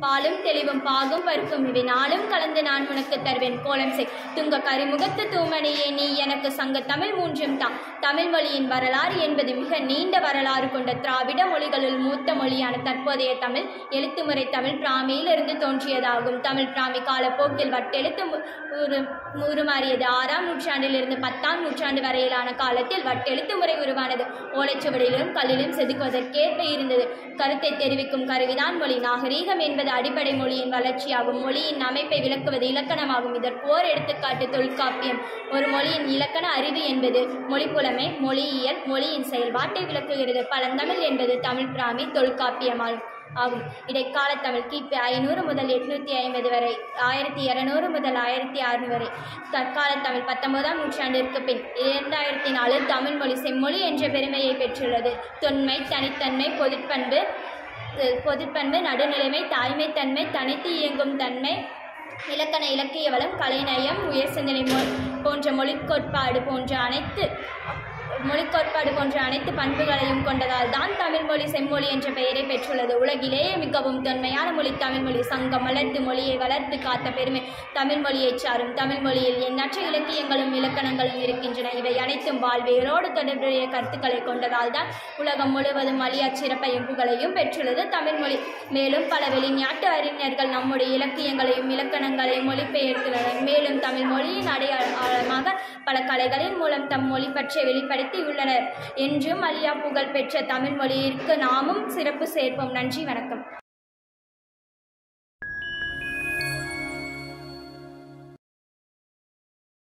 பாலும் தெளிவும் பாகும் பருப்பும் இவை நாளும் கலந்து நான் உனக்கு தருவேன். கோலம் செய். துங்க கரிமுகத்து தூமணியே நீ எனக்கு சங்க தமிழ் மூன்றும் தான் தமிழ் மொழியின் வரலாறு என்பது மிக நீண்ட வரலாறு கொண்ட திராவிட மொழிகளுள் மூத்த மொழியான தற்போதைய தமிழ் எழுத்துமுறை தமிழ் பிராமியிலிருந்து தோன்றியதாகும். தமிழ் பிராமி காலப்போக்கில் வட்டெழுத்து மு- உரு உருமாறியது ஆறாம் நூற்றாண்டிலிருந்து பத்தாம் நூற்றாண்டு வரையிலான காலத்தில் வட்டெழுத்து முறை உருவானது. ஓலைச்சுவடியிலும் கல்லிலும் செதுக்குவதற்கேற்ப இருந்தது. கருத்தை தெரிவிக்கும் கருவிதான் மொழி. நாகரீகம் என்பது அடிப்படை மொழியின் வளர்ச்சியாகும். மொழியின் அமைப்பை விளக்குவது இலக்கணமாகும். இதற்கு ஓர் எடுத்துக்காட்டு தொல்காப்பியம். ஒரு மொழியின் இலக்கண அறிவு என்பது மொழிப்புலமை மொழியியல் மொழியின் செயல்பாட்டை விளக்குகிறது. பழந்தமிழ் என்பது தமிழ் பிராமி தொல்காப்பியமாகும் ஆகும். இடைக்கால தமிழ் கிபி ஐநூறு முதல் எட்நூற்றி ஐம்பது வரை ஆயிரத்தி இரநூறு முதல் ஆயிரத்தி அறுநூறு வரை. தற்கால தமிழ் பத்தொன்பதாம் நூற்றாண்டிற்கு பின் இரண்டாயிரத்தி நாலு தமிழ் மொழி செம்மொழி என்ற பெருமையை பெற்றுள்ளது. தொன்மை தனித்தன்மை பொதுப்பண்பு பொதுப்பண்பு நடுநிலைமை தாய்மைத்தன்மை தனித்து இயங்கும் தன்மை இலக்கண இலக்கிய வளம் கலைநயம் உயர் சிந்தனை மொ போன்ற மொழிக்கோட்பாடு போன்ற அனைத்து மொழிக்கோட்பாடு போன்ற அனைத்து பண்புகளையும் கொண்டதால் தான் தமிழ் செம்மொழி என்ற பெயரை பெற்றுள்ளது. உலகிலேயே மிகவும் தொன்மையான மொழி. தமிழ்மொழி சங்கம் வளர்த்து மொழியை வளர்த்து காத்த பெருமை தமிழ்மொழியைச் சாரும். தமிழ்மொழியில் எண்ணற்ற இலக்கியங்களும் இலக்கணங்களும் இருக்கின்றன. இவை அனைத்தும் வாழ்வியலோடு தொடர்புடைய கருத்துக்களை கொண்டதால் தான் உலகம் முழுவதும் அழியா சிறப்பையும் புகழையும் பெற்றுள்ளது தமிழ்மொழி மேலும் பல வெளிநாட்டு அறிஞர்கள் நம்முடைய இலக்கியங்களையும் இலக்கணங்களையும் மொழிபெயர்த்துள்ளனர். மேலும் தமிழ் மொழியின் அடையாளமாக பல கலைகளின் மூலம் தம் மொழி பற்றி வெளிப்படுத்தி உள்ளனர் என்றும் அழியா புகழ் பெற்ற தமிழ் மொழியிற்கு நாமும் சிறப்பு சேர்ப்போம். நன்றி வணக்கம்.